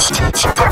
She, she, she,